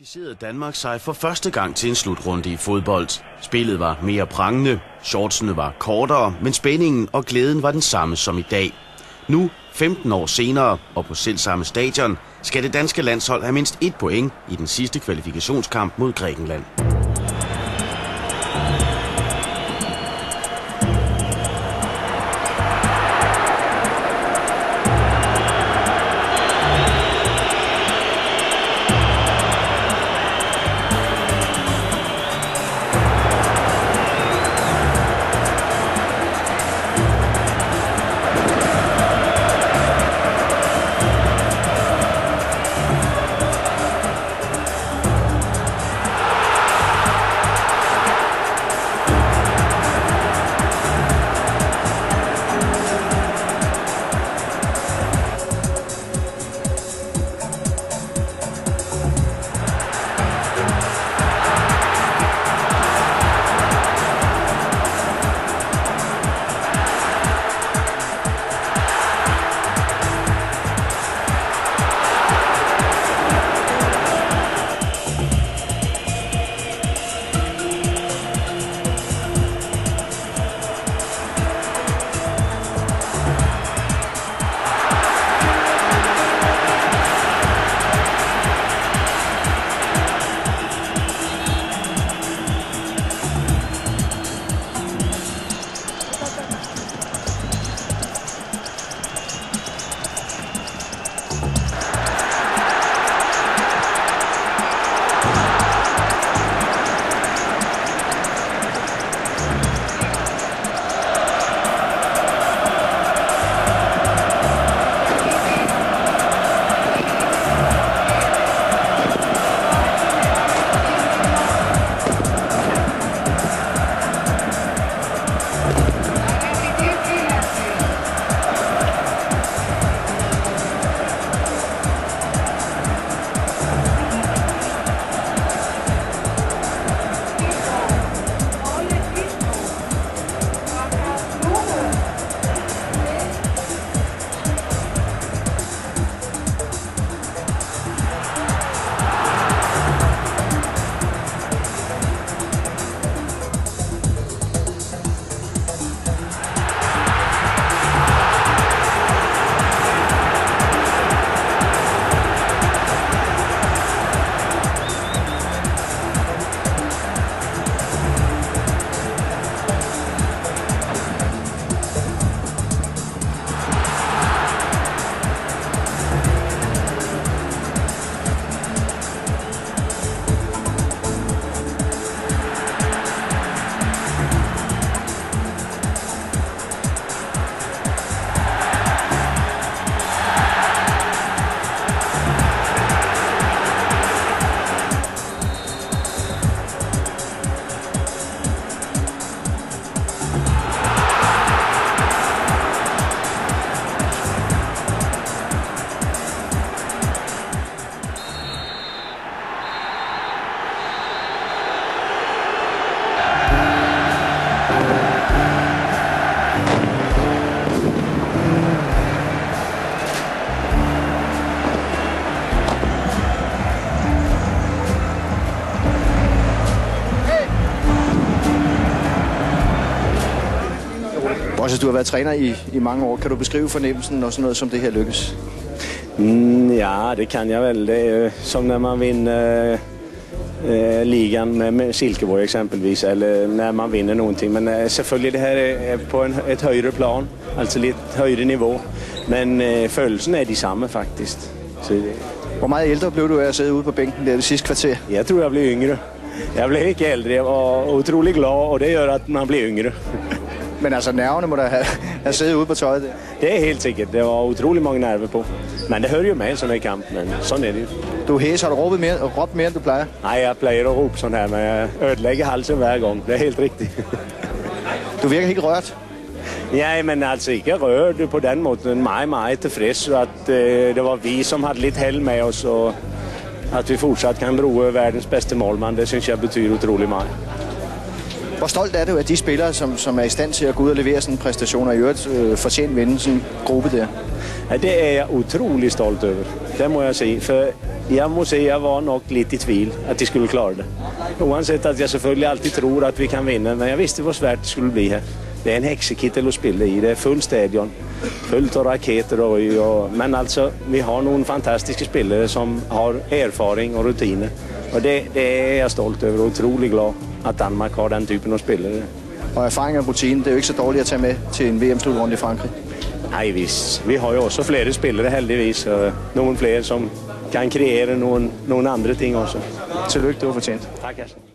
kvalificerede Danmark sig for første gang til en slutrunde i fodbold. Spillet var mere prangende, shortsene var kortere, men spændingen og glæden var den samme som i dag. Nu, 15 år senere, og på selv samme stadion, skal det danske landshold have mindst et point i den sidste kvalifikationskamp mod Grækenland. Borges, du har været træner i, i mange år. Kan du beskrive fornemmelsen, når sådan noget som det her lykkes? Mm, ja, det kan jeg vel. Det er jo som når man vinner eh, ligan med, med Silkeborg eksempelvis, eller när man vinner någonting. Men eh, selvfølgelig det her er på en, et højere plan, altså lidt højere niveau. Men eh, følelsen er de samme faktisk. Så det, Hvor meget ældre blev du af at sidde ude på bænken der det sidste kvarter? jeg tror jeg blev yngre. Jeg blev ikke ældre, jeg var utrolig glad, og det gør at man bliver yngre. Men altså, nerverne må da have, have siddet ude på tøjet der. Det er helt sikkert. Det var utrolig mange nerver på. Men det hører jo med sådan en kamp, men sådan er det. Du hæs, har du råbet mere, råbt mere, end du plejer? Nej, jeg plejer at råbe sådan her, men jeg ødelægger halsen hver gang. Det er helt rigtigt. Du virker helt rørt. Ja, men altså ikke rørt på den måten. Meget, meget tilfreds at øh, det var vi som havde lidt held med os, og at vi fortsat kan bruge verdens bedste målmand, det synes jeg betyder utrolig meget. Hvor stolt er du af de spillere, som, som er i stand til at gå ud og levere sådan en præstation, og i øvrigt øh, fortjent vinde sådan en gruppe der? Ja, det er jeg utrolig stolt over. Det må jeg sige. For jeg må sige, jeg var nok lidt i tvivl, at de skulle klare det. Uanset at jeg selvfølgelig altid tror at vi kan vinde, men jeg vidste, hvor svært det skulle blive her. Det er en heksekittel at spille i. Det er fuld stadion, fullt av raketer og, og... Men altså, vi har nogle fantastiske spillere, som har erfaring og rutiner. Och det, det är jag stolt över och otroligt glad att Danmark har den typen av spelare. Og erfaring og rutine, det er jo ikke så dårligt at tage med til en VM-slutrunde i Frankrig. Nej, visst. Vi har ju också flera spelare heldigvis. Och någon fler som kan kreera någon, någon andra ting också. Tillykke, det var fortjent. Tack. Asger.